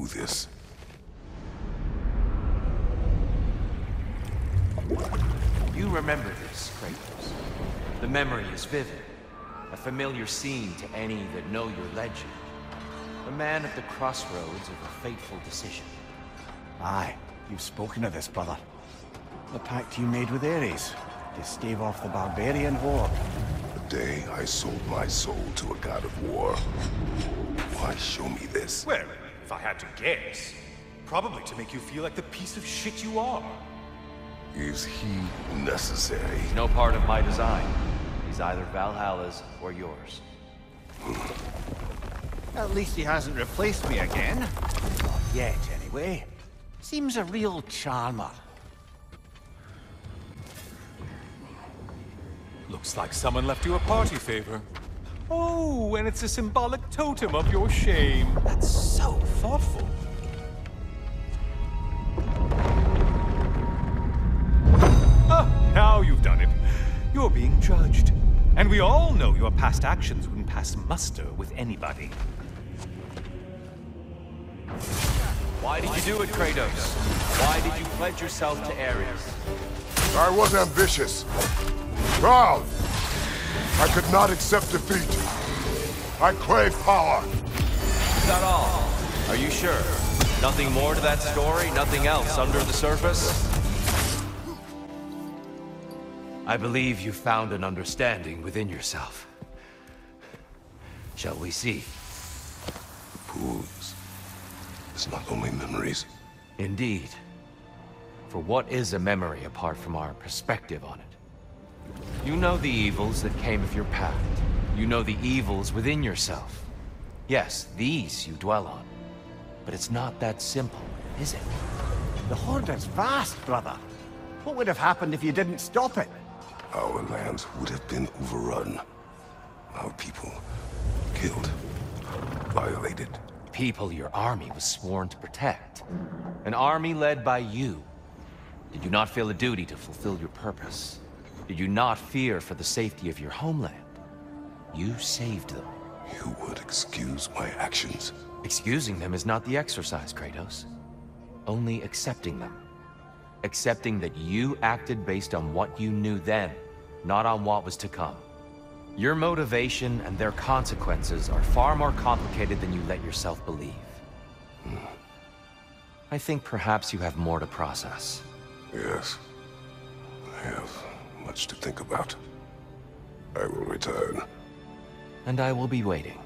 know this. You remember this, Kratos. The memory is vivid. A familiar scene to any that know your legend. A man at the crossroads of a fateful decision. Aye, you've spoken of this, brother. The pact you made with Ares, to stave off the barbarian horde. The day I sold my soul to a god of war. Why show me this? Well, if I had to guess, probably to make you feel like the piece of shit you are. Is he necessary? He's no part of my design. He's either Valhalla's or yours. At least he hasn't replaced me again. Not yet, anyway. Seems a real charmer. Looks like someone left you a party favor. Oh, and it's a symbolic totem of your shame. That's so thoughtful. Ah, now you've done it. You're being judged. And we all know your past actions wouldn't pass muster with anybody. Why did you do it, Kratos? Why did you pledge yourself to Ares? I was ambitious. Proud. I could not accept defeat. I crave power. Is that all? Are you sure? Nothing more to that story? Nothing else under the surface? I believe you found an understanding within yourself. Shall we see? Pools. It's not only memories. Indeed. For what is a memory apart from our perspective on it? You know the evils that came of your pact. You know the evils within yourself. Yes, these you dwell on. But it's not that simple, is it? The horde is vast, brother. What would have happened if you didn't stop it? Our lands would have been overrun. Our people killed, violated. People your army was sworn to protect. An army led by you. Did you not feel a duty to fulfill your purpose? Did you not fear for the safety of your homeland? You saved them. You would excuse my actions. Excusing them is not the exercise, Kratos. Only accepting them. Accepting that you acted based on what you knew then, not on what was to come. Your motivation and their consequences are far more complicated than you let yourself believe. Hmm. I think perhaps you have more to process. Yes. I have much to think about. I will return. And I will be waiting.